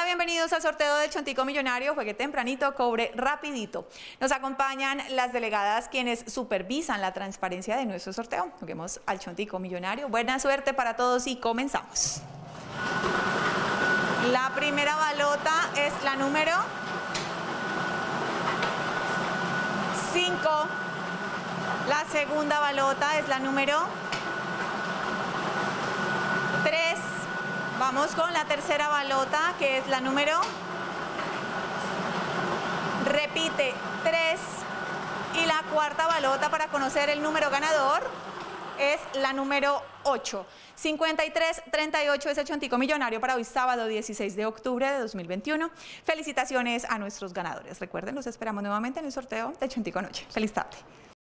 bienvenidos al sorteo del Chontico Millonario. Juegue tempranito, cobre rapidito. Nos acompañan las delegadas quienes supervisan la transparencia de nuestro sorteo. Juguemos al Chontico Millonario. Buena suerte para todos y comenzamos. La primera balota es la número 5. La segunda balota es la número 3. Vamos con la tercera balota, que es la número. Repite, 3. Y la cuarta balota para conocer el número ganador es la número 8. 53-38 es el Chontico Millonario para hoy sábado 16 de octubre de 2021. Felicitaciones a nuestros ganadores. Recuerden, los esperamos nuevamente en el sorteo de Chontico Noche. Feliz tarde.